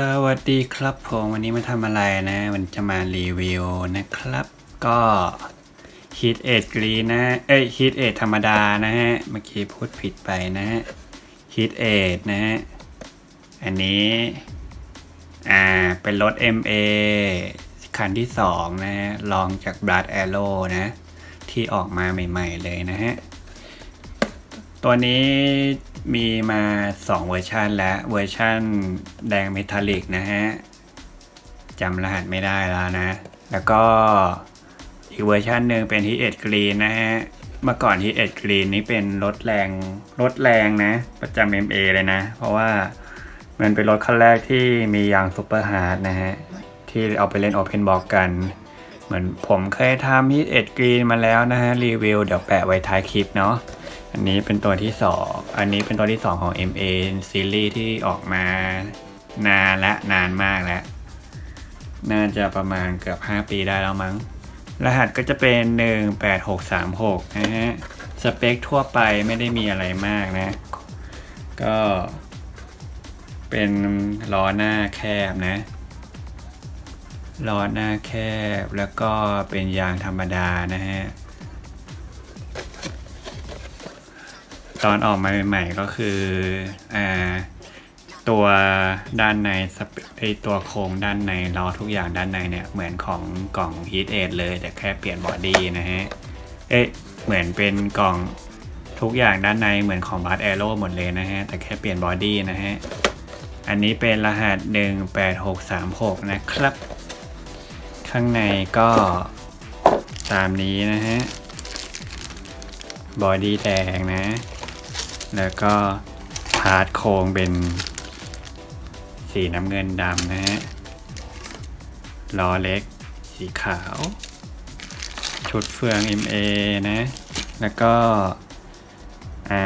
สวัสดีครับผมวันนี้มาทำอะไรนะวันจะมารีวิวนะครับ ก็ Heat Edge Green นะเอ้ย Heat Edge ธรรมดานะฮะเมื่อกี้พูดผิดไปนะฮะ Heat Edge นะฮะอันนี้อ่าเป็นรถ MA คันที่สองนะฮะลองจาก Blood Arrow นะ ที่ออกมาใหม่ ๆ เลยนะฮะ ตัวนี้ มีมา 2 เวอร์ชันแล้วเวอร์ชันแดง metallic นะฮะจำรหัสไม่ได้แล้วนะ แล้วก็อีกเวอร์ชันหนึ่งเป็น Heat Edge Green นะฮะ เมื่อก่อน Heat Edge Green นี้เป็นรถแรงรถแรงนะ ประจำ MA เลยนะ เพราะว่ามันเป็นรถคันแรกที่มียาง super hard นะฮะ ที่เอาไปเล่น open box กัน เหมือนผมเคยทำ Heat Edge Green มาแล้วนะฮะ รีวิวเดี๋ยวแปะไว้ท้ายคลิปเนาะ อันนี้เป็นตัวที่สองอันนี้เป็นตัวที่สองของ MA ซีรีส์ที่ออกมานานและนานมากแล้ว น่าจะประมาณเกือบ 5 ปีได้แล้วมั้ง รหัสก็จะเป็น 18636 นะฮะ สเปคทั่วไปไม่ได้มีอะไรมากนะ ก็เป็นล้อหน้าแคบนะล้อหน้าแคบแล้วก็เป็นยางธรรมดานะฮะ ตอนออกมาใหม่ๆก็คืออ่าตัวด้านในไอตัวโครงด้านในล้อทุกอย่างด้านในเนี่ยเหมือนของกล่อง Heat 8เลย แต่แค่เปลี่ยน body นะฮะ เอ๊ะเหมือนเป็นกล่องทุกอย่างด้านในเหมือนของ b a r แอโร่หมดเลยนะฮะ แต่แค่เปลี่ยน body นะฮะ อันนี้เป็นรหัส 18636 นะครับ ข้างในก็ตามนี้นะฮะ body แดงนะ แล้วก็ part โครงเป็นสีน้ำเงินดำนะฮะล้อเล็ก สีขาว ชุดเฟือง MA นะ แล้วก็อ่า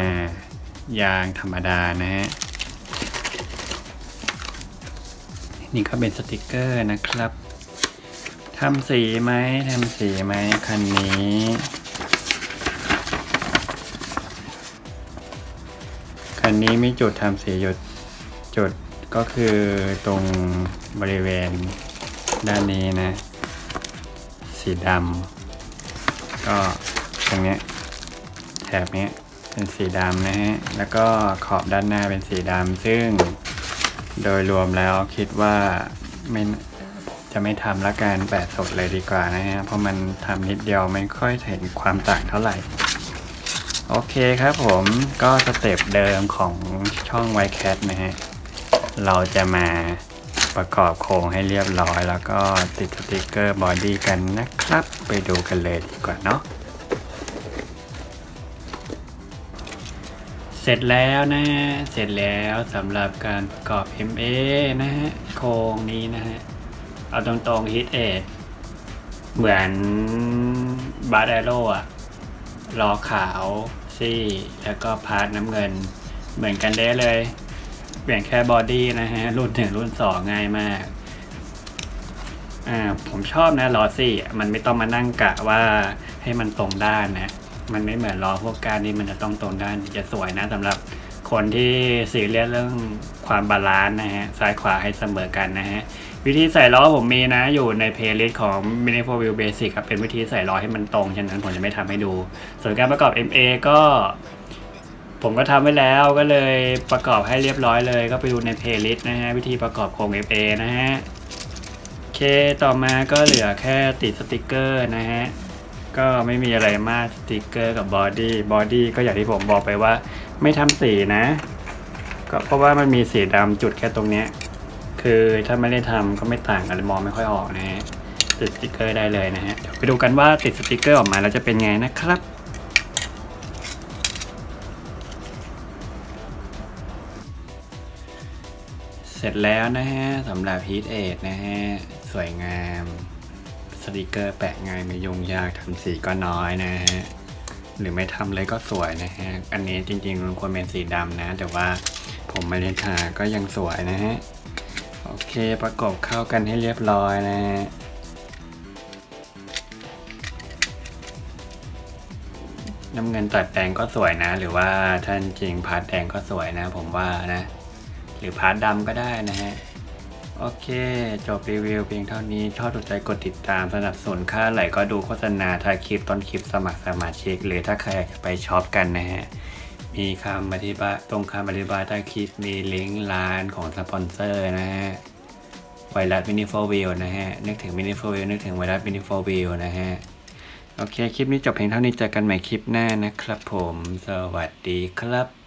ยางธรรมดานะฮะนี่ก็เป็นสติกเกอร์นะครับทำสีไหมทำสีไหมคันนี้ นนี้มีจุดทำสีหยุดจุดก็คือตรงบริเวณด้านนี้นะ สีดำก็ตรงนี้แถบนี้เป็นสีดำนะฮะ แล้วก็ขอบด้านหน้าเป็นสีดำซึ่งโดยรวมแล้วคิดว่าไม่จะไม่ทำละกันแปะสดเลยดีกว่านะฮะ เพราะมันทำนิดเดียวไม่ค่อยเห็นความต่างเท่าไหร่ โอเคครับผมก็สเต็ปเดิมของช่องไวแคทนะฮะ เราจะมาประกอบโครงให้เรียบร้อย แล้วก็ติดสติกเกอร์ body กันนะครับ ไปดูกันเลยดีกว่าเนาะเสร็จแล้วนะฮะ เสร็จแล้วสำหรับการประกอบ MA นะฮะ โครงนี้นะฮะ เอาตรงๆ Heat Edge เหมือน Blast Arrow อะล้อขาว ซี่ แล้วก็ part น้ำเงิน เหมือนกันเด๊ะเลย เปลี่ยนแค่ body นะฮะ รุ่นหนึ่งรุ่นสองง่ายมาก อ่า ผมชอบนะล้อซี่อะมันไม่ต้องมานั่งกะว่าให้มันตรงด้านนะ มันไม่เหมือนล้อพวกก้านที่มันจะต้องตรงด้านจะสวยนะสำหรับคนที่สีเรียสเรื่องความ balance นะฮะ ซ้ายขวาให้เสมอกันนะฮะ วิธีใส่ล้อผมมีนะอยู่ใน playlist ของ Mini Four Wheel Basic ครับ เป็นวิธีใส่ล้อให้มันตรง ฉะนั้นผมจะไม่ทำให้ดู ส่วนการประกอบ MA ก็ ผมก็ทำไว้แล้วก็เลยประกอบให้เรียบร้อยเลย ก็ไปดูใน playlist นะฮะ วิธีประกอบโครง FA นะฮะโอเคต่อมาก็เหลือแค่ติดสติกเกอร์นะฮะ ก็ไม่มีอะไรมากสติกเกอร์กับ body body ก็อย่างที่ผมบอกไปว่า ไม่ทำสีนะก็เพราะว่ามันมีสีดำจุดแค่ตรงเนี้ย คือถ้าไม่ได้ทำก็ไม่ต่างกันมองไม่ค่อยออกนะฮะติดสติกเกอร์ได้เลยนะฮะเดี๋ยวไปดูกันว่าติดสติกเกอร์ออกมาแล้วจะเป็นไงนะครับเสร็จแล้วนะฮะสำหรับ Heat 8นะฮะ สวยงามสติกเกอร์แปะง่ายไม่ยุ่งยากทำสีก็น้อยนะฮะ หรือไม่ทำเลยก็สวยนะฮะ อันนี้จริงๆมันควรเป็นสีดำนะ แต่ว่าผมไม่ได้ทาก็ยังสวยนะฮะ โอเคประกอบเข้ากันให้เรียบร้อยนะฮะน้ำเงินตัดแดงก็สวยนะ หรือว่าท่านจริง part แดงก็สวยนะ ผมว่านะ หรือ part ดำก็ได้นะฮะโอเค จบรีวิวเพียงเท่านี้ชอบถูกใจกดติดตามสนับสนุนค่าไหลก็ดูโฆษณาถ้าคลิปต้นคลิปสมัครสมาชิก หรือถ้าใครอยากไป shop กันนะฮะ มีคำอธิบายตรงคำอธิบายใต้คลิปมีลิงก์ร้านของสปอนเซอร์นะฮะไวรัสมินิโฟร์วีลนะฮะ นึกถึงมินิโฟร์วีลนึกถึงไวรัสมินิโฟร์วีลนะฮะ โอเค คลิปนี้จบเพียงเท่านี้เจอกันใหม่คลิปหน้านะครับผม สวัสดีครับ